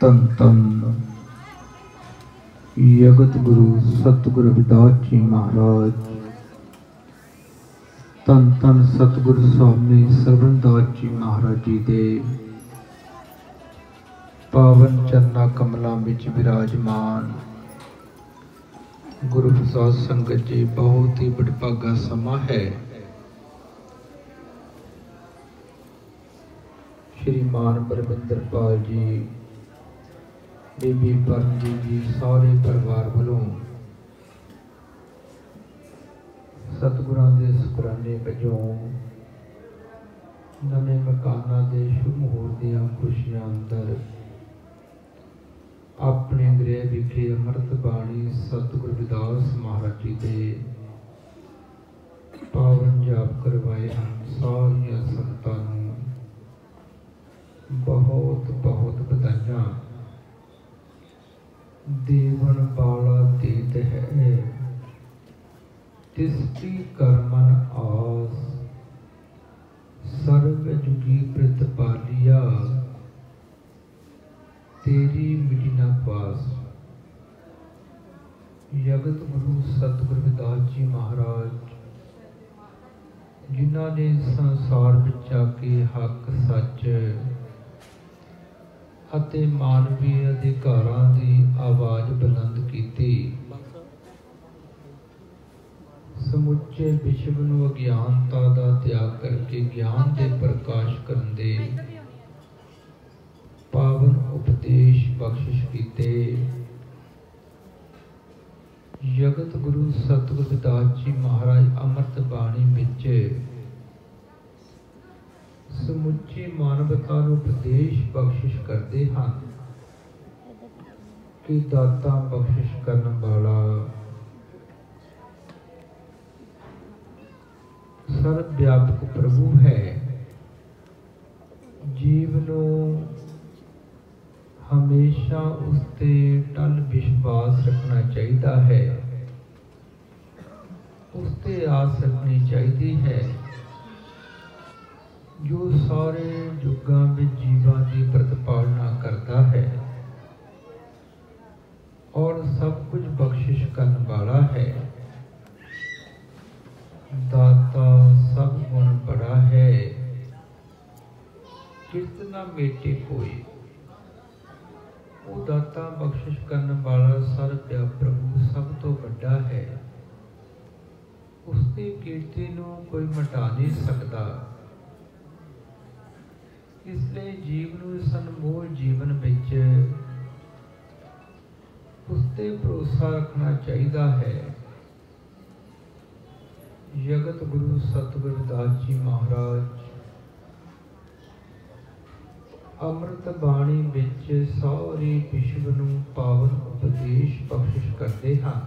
ਤਨ ਤਨ। ਯਗਤ ਗੁਰੂ ਸਤਿਗੁਰ ਵਿਦਾਸ ਜੀ ਮਹਾਰਾਜ। ਤਨ ਤਨ ਸਤਿਗੁਰ ਸਵਾਮੀ ਸਰਵਨਦਾਸ ਜੀ ਮਹਾਰਾਜ ਜੀ ਦੇ। ਪਾਵਨ ਚਰਨਾ ਕਮਲਾਂ ਵਿੱਚ ਵਿਰਾਜਮਾਨ। ਗੁਰੂ ਪ੍ਰਸਾਦ ਸੰਗਤ ਜੀ, ਬਹੁਤ ਹੀ ਬੜਭਾਗਾ ਸਮਾਂ ਹੈ। ਸ਼੍ਰੀਮਾਨ ਪਰਮਿੰਦਰ ਪਾਲ ਜੀ ਬੀਬੀ ਪਰਮਜੀਤ ਜੀ ਸਾਰੇ ਪਰਿਵਾਰ ਵੱਲੋਂ ਸਤਿਗੁਰਾਂ ਦੇ ਸ਼ੁਕਰਾਨੇ ਵਜੋਂ ਨਵੇਂ ਮਕਾਨਾਂ ਦੇ ਸ਼ੁਭ ਮੁਹੂਰਤ ਦੀਆਂ ਖੁਸ਼ੀਆਂ ਅੰਦਰ ਆਪਣੇ ਗ੍ਰਹਿ ਵਿਖੇ ਅੰਮ੍ਰਿਤ ਬਾਣੀ ਸਤਿਗੁਰ ਵਿਦਾਸ ਮਹਾਰਾਜ ਜੀ ਦੇ ਪਾਵਨ ਜਾਪ ਕਰਵਾਏ ਹਨ। ਸਾਰੀਆਂ ਸੰਗਤਾਂ ਨੂੰ ਬਹੁਤ ਬਹੁਤ ਵਧਾਈਆਂ। ਤਿਸ ਕਰਮਨ ਆਸ ਸਰਬ ਜੁਗੀ ਪ੍ਰਤਪਾਲਿਆ ਤੇਰੀ ਮਿਟੀ ਨਾ ਪਾਸ। ਜਗਤ ਗੁਰੂ ਸਤਿਗੁਰ ਵਿਦਾਸ ਜੀ ਮਹਾਰਾਜ, ਜਿਨ੍ਹਾਂ ਨੇ ਸੰਸਾਰ ਵਿੱਚ ਆ ਕੇ ਹੱਕ ਸੱਚ ਅਤੇ ਮਾਨਵੀ ਅਧਿਕਾਰਾਂ ਦੀ ਆਵਾਜ਼ ਬੁਲੰਦ ਕੀਤੀ। ਸਮੁੱਚੇ ਵਿਸ਼ਵ ਨੂੰ ਅਗਿਆਨਤਾ ਦਾ ਤਿਆਗ ਕਰਕੇ ਗਿਆਨ ਦੇ ਪ੍ਰਕਾਸ਼ ਕਰਨ ਦੇ ਪਾਵਨ ਉਪਦੇਸ਼ ਬਖਸ਼ਿਸ਼ ਕੀਤੇ। ਜਗਤ ਗੁਰੂ ਸਤਿਗੁਰ ਦਾਸ ਜੀ ਮਹਾਰਾਜ ਅੰਮ੍ਰਿਤ ਬਾਣੀ ਵਿੱਚ ਸਮੁੱਚੀ ਮਾਨਵਤਾ ਨੂੰ ਉਪਦੇਸ਼ ਬਖਸ਼ਿਸ਼ ਕਰਦੇ ਹਨ। ਕਿ ਦਾਤਾ ਬਖਸ਼ਿਸ਼ ਕਰਨ ਵਾਲਾ ਸਰਬ ਵਿਆਪਕ ਪ੍ਰਭੂ ਹੈ। ਜੀਵ ਨੂੰ ਹਮੇਸ਼ਾ ਉਸ ਤੇ ਟਲ ਵਿਸ਼ਵਾਸ ਰੱਖਣਾ ਚਾਹੀਦਾ ਹੈ। ਉਸ ਤੇ ਆਸ ਰੱਖਣੀ ਚਾਹੀਦੀ ਹੈ। ਜੋ ਸਾਰੇ ਯੁੱਗਾਂ ਵਿੱਚ ਜੀਵਾਂ ਦੀ ਪ੍ਰਤਪਾਲਨਾ ਕਰਦਾ ਹੈ ਔਰ ਸਭ ਕੁਝ ਬਖਸ਼ਿਸ਼ ਕਰਨ ਵਾਲਾ ਹੈ। ਦਾਤਾ ਸਭ ਗੁਣ ਬੜਾ ਹੈ ਕਿਤਨਾ ਮੇਟੇ ਕੋਈ ਉਹ ਦਾਤਾ ਬਖਸ਼ਿਸ਼ ਕਰਨ ਵਾਲਾ ਸਰਬ ਪ੍ਰਭੂ ਸਭ ਤੋਂ ਵੱਡਾ ਹੈ। ਉਸ ਦੀ ਕੀਰਤੀ ਨੂੰ ਕੋਈ ਮਿਟਾ ਨਹੀਂ ਸਕਦਾ। ਇਸ ਲਈ ਜੀਵ ਨੂੰ ਇਸ ਅਨਮੋਲ ਜੀਵਨ ਵਿੱਚ ਉਸ ਤੇ ਭਰੋਸਾ ਰੱਖਣਾ ਚਾਹੀਦਾ ਹੈ। ਜਗਤ ਗੁਰੂ ਸਤਿਗੁਰ ਦਾਸ ਜੀ ਮਹਾਰਾਜ ਅੰਮ੍ਰਿਤ ਬਾਣੀ ਵਿੱਚ ਸਾਰੇ ਵਿਸ਼ਵ ਨੂੰ ਪਾਵਨ ਉਪਦੇਸ਼ ਬਖਸ਼ਿਸ਼ ਕਰਦੇ ਹਨ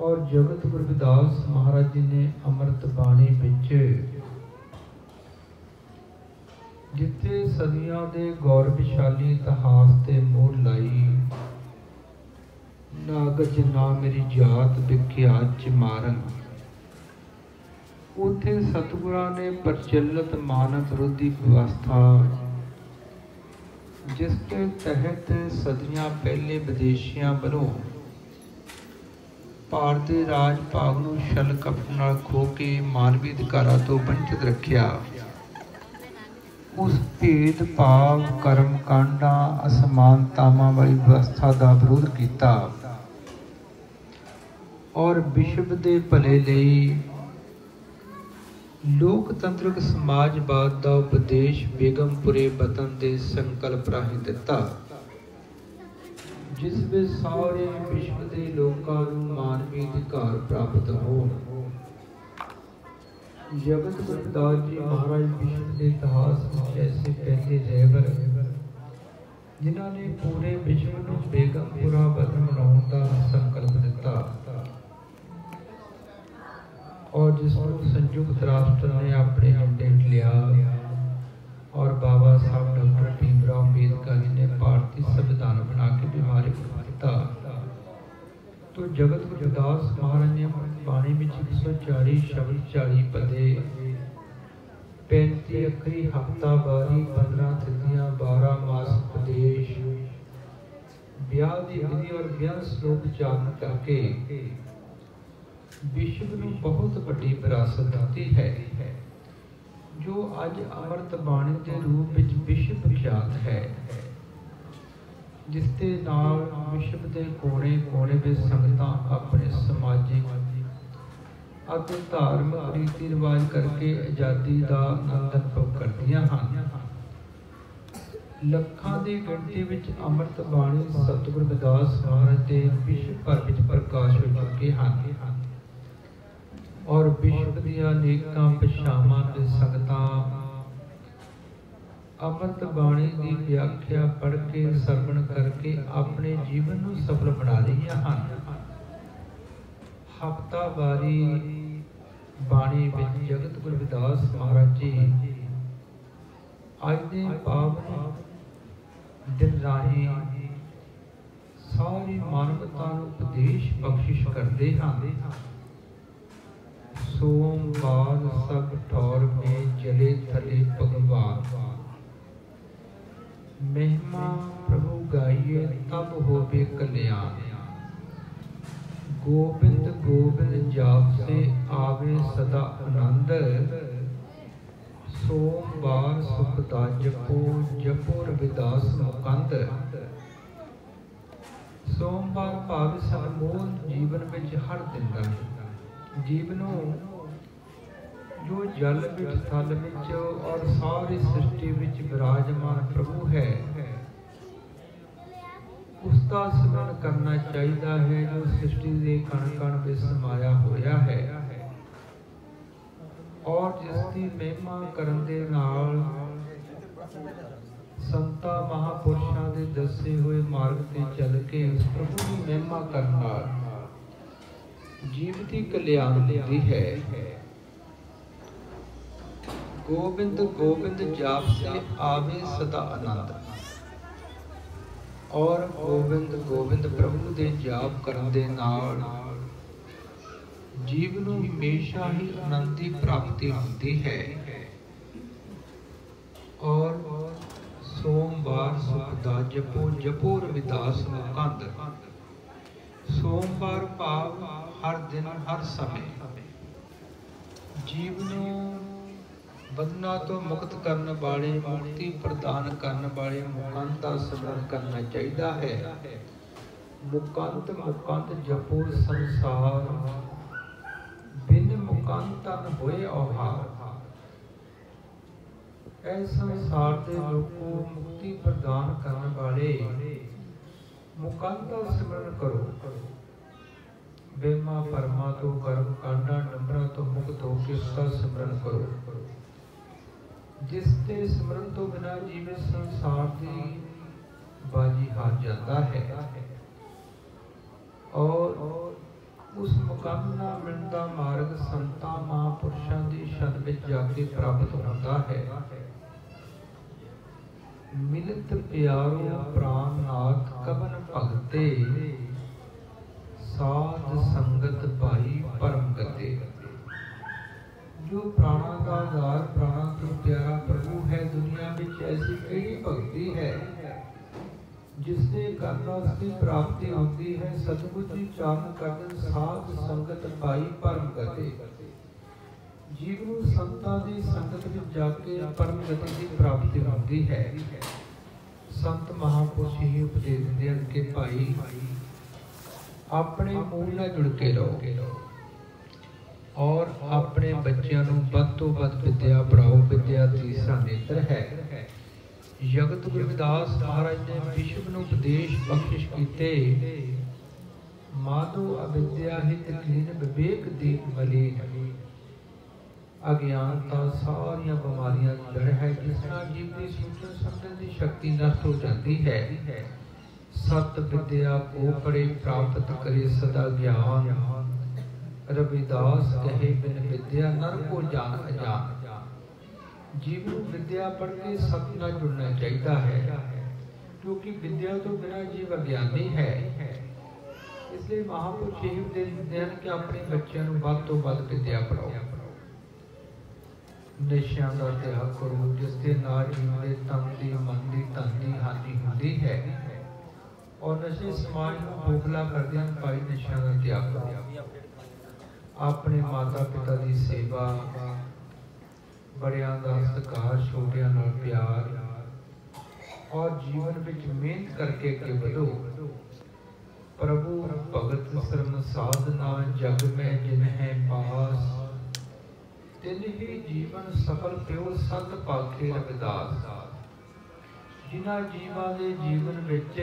ਔਰ ਜਗਤ ਗੁਰਦਾਸ ਮਹਾਰਾਜ ਜੀ ਨੇ ਅੰਮ੍ਰਿਤ ਬਾਣੀ ਵਿੱਚ ਜਿੱਥੇ ਸਦੀਆਂ ਦੇ ਗੌਰਵਸ਼ਾਲੀ ਇਤਿਹਾਸ ਤੇ ਮੋਹਰ ਲਾਈ, ਨਾਗਜ ਨਾ ਮੇਰੀ ਜਾਤ ਵਿਖਿਆ ਚ ਮਾਰਨ ਉੱਥੇ ਸਤਿਗੁਰਾਂ ਨੇ ਪ੍ਰਚਲਿਤ ਮਾਨਵ ਵਿਰੋਧੀ ਵਿਵਸਥਾ ਜਿਸ ਦੇ ਤਹਿਤ ਸਦੀਆਂ ਪਹਿਲੇ ਵਿਦੇਸ਼ੀਆਂ ਵੱਲੋਂ ਭਾਰਤ ਦੇ ਰਾਜ ਭਾਗ ਨੂੰ ਛਲ ਕਪਟ ਨਾਲ ਖੋ ਕੇ ਮਾਨਵੀ ਅਧਿਕਾਰਾਂ ਤੋਂ ਵੰਚਿਤ ਰੱਖਿਆ। ਉਸ ਭੇਦ ਭਾਵ ਕਰਮ ਕਾਂਡਾਂ, ਅਸਮਾਨਤਾਵਾਂ ਵਾਲੀ ਵਿਵਸਥਾ ਦਾ ਵਿਰੋਧ ਕੀਤਾ। ਔਰ ਵਿਸ਼ਵ ਦੇ ਭਲੇ ਲਈ ਲੋਕਤੰਤਰਕ ਸਮਾਜਵਾਦ ਦਾ ਉਪਦੇਸ਼ ਬੇਗਮਪੁਰੇ ਵਤਨ ਦੇ ਸੰਕਲਪ ਰਾਹੀਂ ਦਿੱਤਾ। ਜਿਸ ਵਿੱਚ ਸਾਰੇ ਵਿਸ਼ਵ ਦੇ ਲੋਕਾਂ ਨੂੰ ਮਾਨਵੀ ਅਧਿਕਾਰ ਪ੍ਰਾਪਤ ਹੋਣ। ਜਗਤ ਗੁਰਦਾਸ ਜੀ ਮਹਾਰਾਜ ਵਿਸ਼ਵ ਦੇ ਇਤਿਹਾਸ ਵਿੱਚ ਐਸੇ ਪਹਿਲੇ ਰਹਿਬਰ ਜਿਨ੍ਹਾਂ ਨੇ ਪੂਰੇ ਵਿਸ਼ਵ ਨੂੰ ਨੂੰ ਸੰਯੁਕਤ ਰਾਸ਼ਟਰ ਨੇ ਆਪਣੇ ਝੰਡੇ ਲਿਆ। ਔਰ ਬਾਬਾ ਸਾਹਿਬ ਡਾਕਟਰ ਭੀਮਰਾਓ ਅੰਬੇਦਕਰ ਜੀ ਨੇ ਭਾਰਤੀ ਸੰਵਿਧਾਨ ਬਣਾ ਕੇ ਬਿਮਾਰੀ ਬਣਾ ਦਿੱਤਾ ਤੋ ਜਗਤ ਗੁਰਦਾਸ ਬਾਣੀ ਵਿੱਚ 140 ਸ਼ਬਦ 40 ਪਦੇ 35 ਅੱਖਰੀ ਹਫਤਾ, ਬਾਰੀ 15 ਤਿਥੀਆਂ 12 ਮਾਸ ਉਪਦੇਸ਼, ਵਿਆਹ ਦੀ ਵਿਧੀ ਔਰ ਵਿਆਹ ਸ਼ਲੋਕ ਚਾਰਨ ਕਰਕੇ ਵਿਸ਼ਵ ਨੂੰ ਬਹੁਤ ਵੱਡੀ ਵਿਰਾਸਤ ਦਿੱਤੀ ਹੈ ਜੋ ਅੱਜ ਅੰਮ੍ਰਿਤ ਬਾਣੀ ਦੇ ਰੂਪ ਵਿੱਚ ਵਿਸ਼ਵ ਵਿਖਿਆਤ ਹੈ। ਜਿਸ ਦੇ ਨਾਲ ਵਿਸ਼ਵ ਦੇ ਕੋਨੇ-ਕੋਨੇ ਵਿੱਚ ਸੰਗਤਾਂ ਆਪਣੇ ਸਮਾਜਿਕ ਅਤੇ ਧਾਰਮਿਕ ਰੀਤੀ ਰਿਵਾਜ ਕਰਕੇ ਆਜ਼ਾਦੀ ਦਾ ਆਨੰਦ ਅਨੁਭਵ ਕਰਦੀਆਂ ਹਨ। ਲੱਖਾਂ ਦੀ ਗਿਣਤੀ ਵਿੱਚ ਅੰਮ੍ਰਿਤ ਬਾਣੀ ਸਤਿਗੁਰ ਵਿਦਾਸ ਮਹਾਰਾਜ ਦੇ ਵਿਸ਼ਵ ਭਰ ਵਿੱਚ ਪ੍ਰਕਾਸ਼ ਹੋ ਚੁੱਕੇ ਹਨ। ਔਰ ਵਿਸ਼ਵ ਦੀਆਂ ਅਨੇਕਾਂ ਪਛਾਵਾਂ ਦੇ ਸੰਗਤਾਂ। ਅੰਮ੍ਰਿਤ ਬਾਣੀ ਦੀ ਵਿਆਖਿਆ ਪੜ੍ਹ ਕੇ ਸਰਵਣ ਕਰਕੇ ਆਪਣੇ ਜੀਵਨ ਨੂੰ ਸਫਲ ਬਣਾ ਰਹੀਆਂ ਹਨ। ਹਫਤਾ ਵਾਰੀ ਬਾਣੀ ਵਿੱਚ ਜਗਤ ਗੁਰੂ ਵਿਦਾਸ ਮਹਾਰਾਜ ਜੀ, ਅੱਜ ਦੇ ਪਾਵਨ ਦਿਨ ਰਾਹੀਂ ਸਾਰੀ ਮਾਨਵਤਾ ਨੂੰ ਉਪਦੇਸ਼ ਬਖਸ਼ਿਸ਼ ਕਰਦੇ ਹਨ। ਸੋਮਵਾਰ ਸਭ ਠੌਰ ਮੇ ਜਲੇ ਥਲੇ ਭਗਵਾਨ। ਮਹਿਮਾ ਪ੍ਰਭੂ ਗਾਈਏ, ਤਬ ਹੋਵੇ ਕਲਿਆਣ। ਗੋਬਿੰਦ ਗੋਬਿੰਦ ਜਾਪ ਸੇ ਆਵੇ ਸਦਾ ਆਨੰਦ। ਸੋਮਵਾਰ ਸੁਖ ਦਾ ਜਪੋ ਜਪੋ ਰਵਿਦਾਸ ਮੁਕੰਦ। ਸੋਮਵਾਰ ਭਾਵ ਸਨਮੋਲ ਜੀਵਨ ਵਿੱਚ ਹਰ ਦਿਨ ਦਾ। ਜੀਵਨੋਂ ਜੋ ਜਲ ਵਿੱਚ, ਥਲ ਵਿੱਚ ਔਰ ਸਾਰੀ ਸ੍ਰਿਸ਼ਟੀ ਵਿੱਚ ਵਿਰਾਜਮਾਨ ਪ੍ਰਭੂ ਹੈ। ਉਸ ਦਾ ਸਿਮਰਨ ਕਰਨਾ ਚਾਹੀਦਾ ਹੈ ਜੋ ਸ੍ਰਿਸ਼ਟੀ ਦੇ ਕਣ ਕਣ ਵਿੱਚ ਸਮਾਇਆ ਹੋਇਆ ਹੈ। ਔਰ ਜਿਸ ਦੀ ਮਹਿਮਾ ਕਰਨ ਦੇ ਨਾਲ ਸੰਤਾ ਮਹਾਪੁਰਸ਼ਾਂ ਦੇ ਦੱਸੇ ਹੋਏ ਮਾਰਗ ਤੇ ਚੱਲ ਕੇ ਉਸ ਪ੍ਰਭੂ ਦੀ ਮਹਿਮਾ ਕਰਨ ਨਾਲ ਜੀਵ ਦੀ ਕਲਿਆਣ ਹੁੰਦੀ ਹੈ। ਗੋਬਿੰਦ ਗੋਬਿੰਦ ਜਾਪ ਸੇ ਆਵੇ ਸਦਾ ਆਨੰਦ। ਔਰ ਗੋਬਿੰਦ ਗੋਬਿੰਦ ਪ੍ਰਭੂ ਦੇ ਜਾਪ ਕਰਨ ਦੇ ਨਾਲ ਜੀਵ ਨੂੰ ਹਮੇਸ਼ਾ ਹੀ ਆਨੰਦ ਦੀ ਪ੍ਰਾਪਤੀ ਹੁੰਦੀ ਹੈ। ਔਰ ਸੋਮਵਾਰ ਸੁਖ ਦਾ ਜਪੋ ਜਪੋ ਰਵਿਦਾਸ ਮੁਕੰਦ ਸੋਮਵਾਰ ਭਾਵ ਹਰ ਦਿਨ, ਹਰ ਸਮੇਂ। ਜੀਵ ਨੂੰ ਬੰਨਾ ਤੋਂ ਮੁਕਤ ਕਰਨ ਵਾਲੇ, ਮੁਕਤੀ ਪ੍ਰਦਾਨ ਕਰਨ ਵਾਲੇ ਮੁਕੰਦ ਦਾ ਸਿਮਰਨ ਕਰਨਾ ਚਾਹੀਦਾ ਹੈ। ਮੁਕੰਦ ਮੁਕੰਦ ਜਪੋ ਸੰਸਾਰ। ਬਿਨ ਮੁਕੰਦ ਤਨ ਹੋਏ ਔਹਾਰ। ਐ ਸੰਸਾਰ ਦੇ ਲੋਕੋ ਮੁਕਤੀ ਪ੍ਰਦਾਨ ਕਰਨ ਵਾਲੇ ਮੁਕੰਦ ਦਾ ਸਿਮਰਨ ਕਰੋ। ਬੇਮਾ ਪਰਮਾ ਤੋਂ ਕਰਮ ਕਾਂਡਾ ਨੰਬਰਾਂ ਤੋਂ ਮੁਕਤ ਹੋ ਕੇ ਉਸ ਦਾ ਸਿਮਰਨ ਕਰੋ। ਜਿਸ ਤੇ ਸਿਮਰਨ ਤੋਂ ਬਿਨਾ ਜੀਵੇ ਸੰਸਾਰ ਦੀ ਬਾਜੀ ਹਾਰ ਜਾਂਦਾ ਹੈ। ਔਰ ਉਸ ਮੁਕਾਮ ਨਾਲ ਮਿਲਦਾ ਮਾਰਗ ਸੰਤਾਂ, ਮਹਾਂਪੁਰਸ਼ਾਂ ਦੀ ਸ਼ਰਨ ਵਿੱਚ ਜਾ ਕੇ ਪ੍ਰਾਪਤ ਹੁੰਦਾ ਹੈ। ਮਿਲਤ ਪਿਆਰੋ ਪ੍ਰਾਨਨਾਥ ਕਬਨ ਭਗਤੇ, ਸਾਧ ਸੰਗਤ ਭਾਈ ਪਰਮ ਜੋ ਪ੍ਰਾਣਾ ਦਾ ਆਧਾਰ, ਪ੍ਰਾਣਾ ਤੋਂ ਪਿਆਰਾ ਪ੍ਰਭੂ ਹੈ, ਦੁਨੀਆ ਵਿੱਚ ਐਸੀ ਕਿਹੜੀ ਭਗਤੀ ਹੈ ਜਿਸ ਦੇ ਕਰਨ ਉਸ ਦੀ ਪ੍ਰਾਪਤੀ ਹੁੰਦੀ ਹੈ, ਸਤਿਗੁਰ ਜੀ ਚਾਰਨ ਕਰਨ ਸਾਧ ਸੰਗਤ ਪਾਈ ਪਰਮ ਗਤੇ। ਜੀਵ ਨੂੰ ਸੰਤਾਂ ਦੀ ਸੰਗਤ ਵਿੱਚ ਜਾ ਕੇ ਪਰਮ ਗਤੀ ਦੀ ਪ੍ਰਾਪਤੀ ਹੁੰਦੀ ਹੈ। ਸੰਤ ਮਹਾਪੁਰਸ਼ ਹੀ ਉਪਦੇਸ਼ ਦਿੰਦੇ ਹਨ ਕਿ ਭਾਈ, ਆਪਣੇ ਮੂਲ ਨਾਲ ਜੁੜ ਕੇ ਰਹੋ। ਔਰ ਆਪਣੇ ਬੱਚਿਆਂ ਨੂੰ ਵੱਧ ਤੋਂ ਵੱਧ ਵਿਦਿਆ ਪੜਾਓ ਵਿਦਿਆ ਤੀਸਰਾ ਨੇਤਰ ਹੈ। ਜਗਤ ਗੁਰਦਾਸ ਮਹਾਰਾਜ ਨੇ ਵਿਸ਼ਵ ਨੂੰ ਉਪਦੇਸ਼ ਬਖਸ਼ਿਸ਼ ਕੀਤੇ। ਮਾਧੋ ਅਵਿਦਿਆ ਹਿਤ ਕੀਨ ਵਿਵੇਕ ਦੀਪ ਮਲੀਨ। ਅਗਿਆਨਤਾ ਸਾਰੀਆਂ ਬਿਮਾਰੀਆਂ ਦੀ ਜੜ ਹੈ, ਜਿਸ ਨਾਲ ਜੀਵ ਦੀ ਸੋਚਣ ਸਮਝਣ ਦੀ ਸ਼ਕਤੀ ਨਸ਼ਟ ਹੋ ਜਾਂਦੀ ਹੈ। ਸਤ ਵਿਦਿਆ ਕੋ ਪੜੇ ਪ੍ਰਾਪਤ ਕਰੇ ਸਦਾ ਗਿਆਨ। ਰਵਿਦਾਸ ਕਹੇ ਬਿਨ ਵਿਦਿਆ ਨਰ ਕੋ ਜਾਣ ਅਜਾਨ ਜੀਵ ਨੂੰ ਵਿਦਿਆ ਪੜ੍ਹ ਕੇ ਸਤ ਨਾਲ ਜੁੜਨਾ ਚਾਹੀਦਾ ਹੈ। ਕਿਉਂਕਿ ਵਿਦਿਆ ਤੋਂ ਬਿਨਾ ਜੀਵ ਅਗਿਆਨੀ ਹੈ। ਇਸ ਲਈ ਮਹਾਪੁਰਸ਼ ਇਹ ਉਪਦੇਸ਼ ਦਿੰਦੇ ਹਨ ਕਿ ਆਪਣੇ ਬੱਚਿਆਂ ਨੂੰ ਵੱਧ ਤੋਂ ਵੱਧ ਵਿਦਿਆ ਪੜਾਓ ਨਸ਼ਿਆਂ ਦਾ ਤਿਆਗ ਕਰੋ ਜਿਸ ਦੇ ਨਾਲ ਜੀਵ ਦੇ ਤਨ ਦੀ ਮਨ ਦੀ ਧਨ ਦੀ ਹਾਨੀ ਹੁੰਦੀ ਹੈ। ਔਰ ਨਸ਼ੇ ਸਮਾਜ ਨੂੰ ਬੋਖਲਾ ਕਰਦੇ ਹਨ ਭਾਈ ਨਸ਼ਿਆਂ ਦਾ ਤਿਆਗ ਕਰੋ। ਆਪਣੇ ਮਾਤਾ ਪਿਤਾ ਦੀ ਸੇਵਾ, ਬੜਿਆਂ ਦਾ ਸਤਿਕਾਰ, ਛੋਟਿਆਂ ਨਾਲ ਪਿਆਰ। ਔਰ ਜੀਵਨ ਵਿੱਚ ਮਿਹਨਤ ਕਰਕੇ ਅੱਗੇ ਵਧੋ। ਪ੍ਰਭੂ, ਭਗਤ ਸਰਮ ਸਾਧਨਾ, ਜਗ ਮੈਂ ਜਿਨ ਹੈ ਪਾਸ। ਤਿਨ ਹੀ ਜੀਵਨ ਸਫਲ ਪਿਓ ਸੰਤ ਪਾਖੇ ਰਵਿਦਾਸ। ਜਿਨ੍ਹਾਂ ਜੀਵਾਂ ਦੇ ਜੀਵਨ ਵਿੱਚ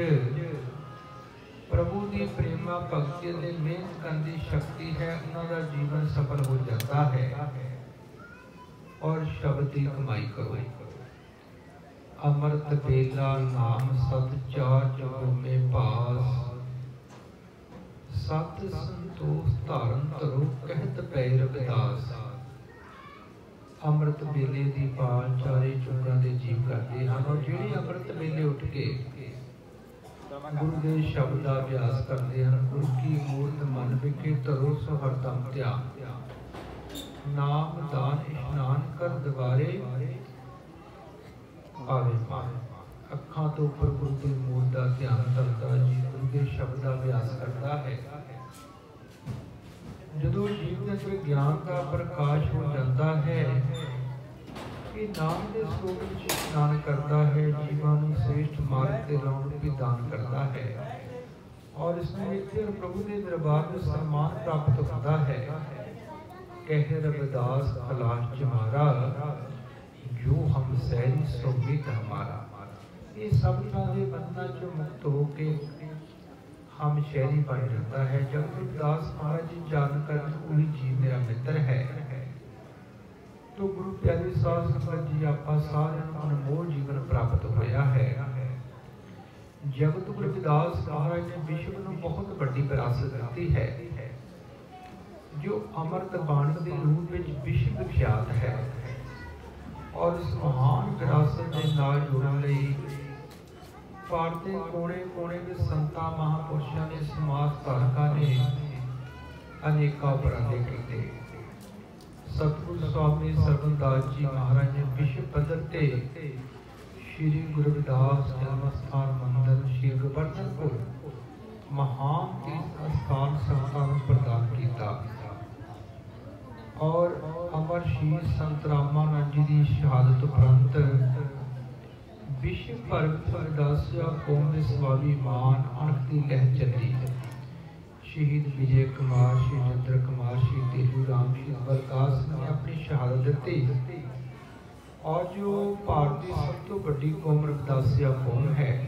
ਪ੍ਰਭੂ ਦੀ ਪ੍ਰੇਮਾ ਭਗਤੀ ਦੇ ਮਿਹਨਤ ਕਰਨ ਦੀ ਸ਼ਕਤੀ ਹੈ, ਉਹਨਾਂ ਦਾ ਜੀਵਨ ਸਫਲ ਹੋ ਜਾਂਦਾ ਹੈ। ਔਰ ਸ਼ਬਦ ਦੀ ਕਮਾਈ ਕਰੋ। ਅਮਰਤ ਬੇਲਾ ਨਾਮ ਸਤ ਚਾਰ ਮੇ ਪਾਸ ਸਤ ਸੰਤੋਖ ਧਾਰਨ ਕਰੋ, ਕਹਿਤ ਪੈ ਰਵਿਦਾਸ। ਅੰਮ੍ਰਿਤ ਵੇਲੇ ਦੀ ਪਾਲ ਚਾਰੇ ਚੁਗਾਂ ਦੇ ਜੀਵ ਕਰਦੇ ਹਨ, ਔਰ ਜਿਹੜੇ ਅੰਮ੍ਰਿਤ ਵੇਲੇ ਉੱਠ ਕੇ ਗੁਰੂ ਦੇ ਸ਼ਬਦ ਦਾ ਅਭਿਆਸ ਕਰਦੇ ਹਨ, ਗੁਰੂ ਕੀ ਮੂਰਤ ਮਨ ਵਿਖੇ ਤਰੋ ਸੋ ਹਰਦਮ ਧਿਆਨ। ਨਾਮ ਦਾਨ ਇਸ਼ਨਾਨ ਕਰ ਦਵਾਰੇ। ਆਵੇ ਅੱਖਾਂ ਤੋਂ ਉੱਪਰ ਗੁਰੂ ਦੀ ਮੂਰਤ ਦਾ ਧਿਆਨ ਕਰਦਾ ਜੀ ਗੁਰੂ ਦੇ ਸ਼ਬਦ ਦਾ ਅਭਿਆਸ ਕਰਦਾ ਹੈ। ਜਦੋਂ ਜੀਵ ਦੇ ਵਿੱਚ ਗਿਆਨ ਦਾ ਪ੍ਰਕਾਸ਼ ਹੋ ਜਾਂਦਾ ਹੈ ਇਹ ਨਾਮ ਦੇ ਸਰੋਵਰ ਵਿੱਚ ਇਸ਼ਨਾਨ ਕਰਦਾ ਹੈ ਜੀਵਾਂ ਨੂੰ ਸ੍ਰੇਸ਼ਟ ਮਾਰਗ ਤੇ ਲਾਉਣ ਦੀ ਦਾਨ ਕਰਦਾ ਹੈ ਔਰ ਇਸ ਨੂੰ ਇੱਥੇ ਪ੍ਰਭੂ ਦੇ ਦਰਬਾਰ ਵਿੱਚ ਸਨਮਾਨ ਪ੍ਰਾਪਤ ਹੁੰਦਾ ਹੈ ਕਹਿ ਰਵਿਦਾਸ ਖਲਾਸ ਜਮਾਰਾ ਜੋ ਹਮ ਸਹਿਰੀ ਸੋਭਿਤ ਹਮਾਰਾ ਇਹ ਸਭ ਤਰ੍ਹਾਂ ਦੇ ਬੰਧਨਾਂ ਚੋਂ ਮੁਕਤ ਹੋ ਕੇ ਹਮ ਸ਼ਹਿਰੀ ਬਣ ਜਾਂਦਾ ਹੈ ਜਦ ਗੁਰਦਾਸ ਮਹਾਰਾਜ ਜੀ ਜਾਣ ਕਰਨ ਉਹੀ ਜੀ ਮੇਰਾ ਮਿੱਤਰ ਹੈ ਤੋ ਗੁਰੂ ਪਿਆਰੇ ਸਾਧ ਸੰਗਤ ਜੀ ਆਪਾਂ ਸਾਰਿਆਂ ਨੂੰ ਅਨਮੋਲ ਜੀਵਨ ਪ੍ਰਾਪਤ ਹੋਇਆ ਹੈ। ਜਗਤ ਗੁਰੂ ਵਿਦਾਸ ਮਹਾਰਾਜ ਨੇ ਵਿਸ਼ਵ ਨੂੰ ਬਹੁਤ ਵੱਡੀ ਵਿਰਾਸਤ ਦਿੱਤੀ ਹੈ। ਜੋ ਅਮਰਤ ਬਾਣੀ ਦੇ ਰੂਪ ਵਿੱਚ ਵਿਸ਼ਵ ਵਿਖਿਆਤ ਹੈ ਔਰ ਇਸ ਮਹਾਨ ਵਿਰਾਸਤ ਦੇ ਨਾਲ ਜੁੜਨ ਲਈ ਭਾਰਤ ਦੇ ਕੋਨੇ-ਕੋਨੇ ਵਿੱਚ ਸੰਤਾਂ, ਮਹਾਪੁਰਸ਼ਾਂ ਨੇ ਸਮਾਜ ਧਾਰਕਾਂ ਨੇ ਅਨੇਕਾਂ ਉਪਰਾਲੇ ਕੀਤੇ। ਸਤਿਗੁਰ ਸਵਾਮੀ ਸਰਬੰਦਾਸ ਜੀ ਮਹਾਰਾਜ ਨੇ ਵਿਸ਼ਵ ਪੱਧਰ ਤੇ ਸ਼੍ਰੀ ਗੁਰੂ ਰਵਿਦਾਸ ਜਨਮ ਸਥਾਨ ਮੰਦਰ ਸ਼੍ਰੀ ਗੁਰਬਰਦਨਪੁਰ ਮਹਾਨ ਤੀਰਥ ਸਥਾਨ ਸੰਤਾਂ ਨੂੰ ਪ੍ਰਦਾਨ ਕੀਤਾ। ਔਰ ਅਮਰ ਸ਼ਹੀਦ ਸੰਤ ਰਾਮਾਨੰਦ ਜੀ ਦੀ ਸ਼ਹਾਦਤ ਉਪਰੰਤ ਵਿਸ਼ਵ ਭਰ ਵਿੱਚ ਅਰਦਾਸਿਆ ਕੌਮ ਦੇ ਸਵਾਲੀ ਮਾਨ ਅਣਖ ਦੀ ਲਹਿ ਚੱਲੀ। ਸ਼ਹੀਦ ਵਿਜੇ ਕੁਮਾਰ, ਸ਼ਹੀਦ ਜਿੰਦਰ ਕੁਮਾਰ, ਸ਼ਹੀਦ ਤੇਜੂ ਰਾਮ, ਸ਼ਹੀਦ ਬਲਕਾਸ ਨੇ ਆਪਣੀ ਸ਼ਹਾਦਤ ਦਿੱਤੀ। ਔਰ ਜੋ ਭਾਰਤ ਦੀ ਸਭ ਤੋਂ ਵੱਡੀ ਕੌਮ ਰਵਿਦਾਸਿਆ ਕੌਮ ਹੈ।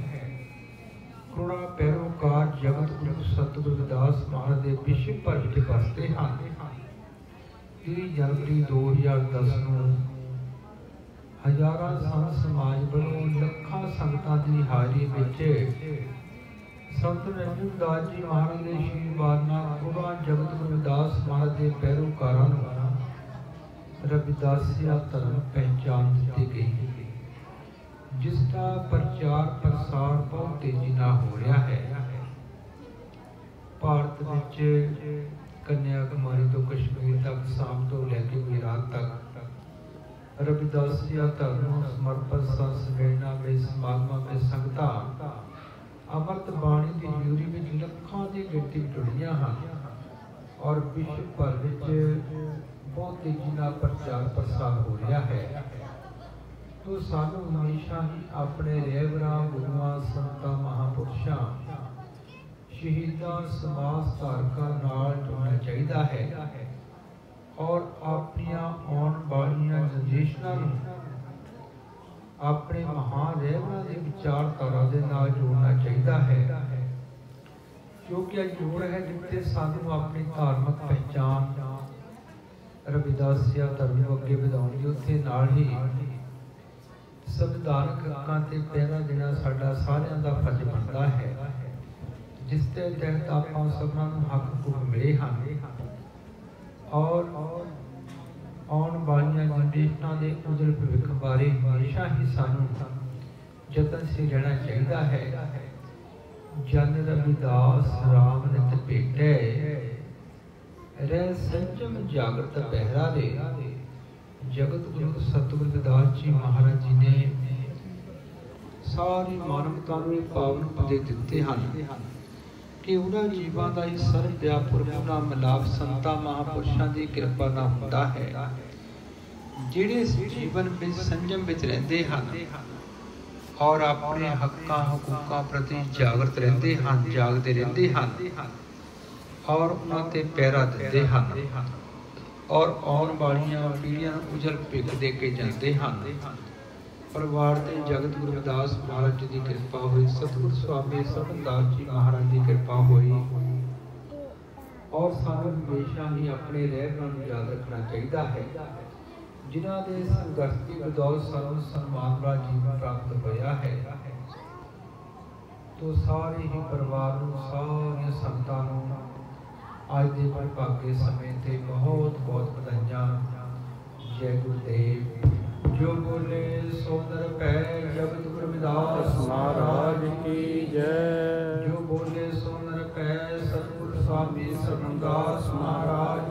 ਕਰੁਣਾ ਪੈਰੋਕਾਰ ਜਗਤ ਗੁਰੂ ਸਤਿਗੁਰੂ ਰਵਿਦਾਸ ਮਹਾਰਾਜ ਦੇ ਵਿਸ਼ਵ ਭਰ ਵਿੱਚ ਵਸਦੇ ਹਨ। 30 ਜਨਵਰੀ 2010 ਨੂੰ ਹਜ਼ਾਰਾਂ ਸੰਤ ਸਮਾਜ ਵੱਲੋਂ ਲੱਖਾਂ ਸੰਗਤਾਂ ਦੀ ਹਾਜ਼ਰੀ ਵਿੱਚ ਸੰਤ ਨਰਜਨ ਦਾਸ ਜੀ ਮਹਾਰਾਜ ਦੇ ਆਸ਼ੀਰਵਾਦ ਨਾਲ ਪੂਰਾ ਜਗਤ ਗੁਰੂ ਦਾਸ ਮਹਾਰਾਜ ਦੇ ਪੈਰੋਕਾਰਾਂ ਨੂੰ ਰਵਿਦਾਸੀਆ ਧਰਮ ਪਹਿਚਾਨ ਦਿੱਤੀ ਗਈ ਜਿਸ ਦਾ ਪ੍ਰਚਾਰ ਪ੍ਰਸਾਰ ਬਹੁਤ ਤੇਜ਼ੀ ਨਾਲ ਹੋ ਰਿਹਾ ਹੈ। ਭਾਰਤ ਵਿੱਚ ਕੰਨਿਆ ਕੁਮਾਰੀ ਤੋਂ ਕਸ਼ਮੀਰ ਤੱਕ, ਸਾਮ ਤੋਂ ਲੈ ਕੇ ਗੁਜਰਾਤ ਤੱਕ ਰਵਿਦਾਸੀਆ ਧਰਮ ਨੂੰ ਸਮਰਪਿਤ ਸੰਸਵੇਣਾ ਵਿੱਚ ਸਮਾਗਮਾਂ ਵਿੱਚ ਸੰਗਤਾਂ ਅਮਰਤ ਬਾਣੀ ਦੀ ਜੂਰੀ ਵਿੱਚ ਲੱਖਾਂ ਦੀ ਗਿਣਤੀ ਜੁੜੀਆਂ ਹਨ ਔਰ ਵਿਸ਼ਵ ਭਰ ਵਿੱਚ ਬਹੁਤ ਤੇਜ਼ੀ ਨਾਲ ਪ੍ਰਚਾਰ ਪ੍ਰਸਾਰ ਹੋ ਰਿਹਾ ਹੈ। ਤੋ ਸਾਨੂੰ ਹਮੇਸ਼ਾ ਹੀ ਆਪਣੇ ਰਹਿਬਰਾਂ, ਗੁਰੂਆਂ, ਸੰਤਾਂ, ਮਹਾਪੁਰਸ਼ਾਂ, ਸ਼ਹੀਦਾਂ ਸਮਾਜ ਧਾਰਕਾਂ ਨਾਲ ਜੁੜਨਾ ਚਾਹੀਦਾ ਹੈ ਔਰ ਆਪਣੀਆਂ ਆਉਣ ਵਾਲੀਆਂ ਜਨਰੇਸ਼ਨਾਂ ਨੂੰ ਆਪਣੇ ਮਹਾਨ ਰਹਿਬਰਾਂ ਦੇ ਵਿਚਾਰਧਾਰਾ ਦੇ ਨਾਲ ਜੋੜਨਾ ਚਾਹੀਦਾ ਹੈ। ਕਿਉਂਕਿ ਇਹ ਜੋੜ ਹੈ ਜਿੱਥੇ ਸਾਨੂੰ ਆਪਣੀ ਧਾਰਮਿਕ ਪਹਿਚਾਨ ਰਵਿਦਾਸੀਆ ਧਰਮ ਨੂੰ ਅੱਗੇ ਵਧਾਉਣ ਉੱਥੇ ਨਾਲ ਹੀ ਸੰਵਿਧਾਨਕ ਹੱਕਾਂ ਤੇ ਪਹਿਰਾ ਦੇਣਾ ਸਾਡਾ ਸਾਰਿਆਂ ਦਾ ਫਰਜ਼ ਬਣਦਾ ਹੈ। ਜਿਸ ਦੇ ਤਹਿਤ ਆਪਾਂ ਸਭਨਾਂ ਨੂੰ ਹੱਕ ਹੁਕਮ ਮਿਲੇ ਹਨ। ਔਰ ਆਉਣ ਵਾਲੀ ਜਨਰੇਸ਼ਨਾਂ ਦੇ ਉਜਲ ਭਵਿੱਖ ਬਾਰੇ ਹਮੇਸ਼ਾ ਹੀ ਸਾਨੂੰ ਯਤਨਸ਼ੀਲ ਰਹਿਣਾ ਚਾਹੀਦਾ ਹੈ। ਜਨ ਰਵਿਦਾਸ ਰਾਮ ਨਿਤ ਭੇਟੇ। ਰਹਿ ਸੰਜਮ ਜਾਗਰਤ ਪਹਿਰਾ ਦੇ ਜਗਤ ਗੁਰੂ ਸਤਿਗੁਰ ਰਵਿਦਾਸ ਜੀ ਮਹਾਰਾਜ ਜੀ ਨੇ ਸਾਰੀ ਮਾਨਵਤਾ ਨੂੰ ਇਹ ਪਾਵਨ ਪਦੇ ਦਿੱਤੇ ਹਨ ਕਿ ਉਹਨਾਂ ਜੀਵਾਂ ਦਾ ਹੀ ਸਰਬ ਵਿਆਪੁਰ ਪੂਰਾ ਮਿਲਾਪ ਸੰਤਾਂ ਮਹਾਪੁਰਸ਼ਾਂ ਦੀ ਕਿਰਪਾ ਨਾਲ ਹੁੰਦਾ ਹੈ। ਜਿਹੜੇ ਇਸ ਜੀਵਨ ਵਿੱਚ, ਸੰਜਮ ਵਿੱਚ ਰਹਿੰਦੇ ਹਨ ਔਰ ਆਪਣੇ ਹੱਕਾਂ, ਹਕੂਕਾਂ ਪ੍ਰਤੀ ਜਾਗਰਤ ਰਹਿੰਦੇ ਹਨ, ਜਾਗਦੇ ਰਹਿੰਦੇ ਹਨ ਔਰ ਉਹਨਾਂ ਤੇ ਪਹਿਰਾ ਦਿੰਦੇ ਹਨ ਔਰ ਆਉਣ ਵਾਲੀਆਂ ਪੀੜ੍ਹੀਆਂ ਨੂੰ ਉਜਲ ਭਿੱਖ ਦੇ ਕੇ ਜਾਂਦੇ ਹਨ। ਪਰਿਵਾਰ ਤੇ ਜਗਤ ਗੁਰੂ ਰਵਿਦਾਸ ਮਹਾਰਾਜ ਜੀ ਦੀ ਕਿਰਪਾ ਹੋਈ, ਸਤਿਗੁਰ ਸੁਆਮੀ ਸਤਿਦਾਸ ਜੀ ਮਹਾਰਾਜ ਦੀ ਕਿਰਪਾ ਹੋਈ ਔਰ ਸਾਨੂੰ ਹਮੇਸ਼ਾ ਹੀ ਆਪਣੇ ਰਹਿਬਰਾਂ ਨੂੰ ਯਾਦ ਰੱਖਣਾ ਚਾਹੀਦਾ ਹੈ। ਜਿਨ੍ਹਾਂ ਦੇ ਸੰਘਰਸ਼ ਦੀ ਬਦੌਲਤ ਸਾਨੂੰ ਸਨਮਾਨ ਵਾਲਾ ਜੀਵਨ ਪ੍ਰਾਪਤ ਹੋਇਆ ਹੈ। ਤੋ ਸਾਰੇ ਹੀ ਪਰਿਵਾਰ ਨੂੰ, ਸਾਰੀਆਂ ਸੰਤਾਂ ਨੂੰ ਅੱਜ ਦੇ ਭਾਗੇ ਸਮੇਂ ਤੇ ਬਹੁਤ ਬਹੁਤ ਵਧਾਈਆਂ। ਜੈ ਗੁਰਦੇਵ। ਜੋ ਬੋਲੇ ਸੋ ਦਰ ਪੈ ਜਗਤ ਗੁਰ ਮਹਾਰਾਜ ਕੀ ਜੈ। ਜੋ ਬੋਲੇ ਸੋ ਪੈ ਸਤਿਗੁਰ ਸਵਾਮੀ ਸਰਨਦਾਸ ਮਹਾਰਾਜ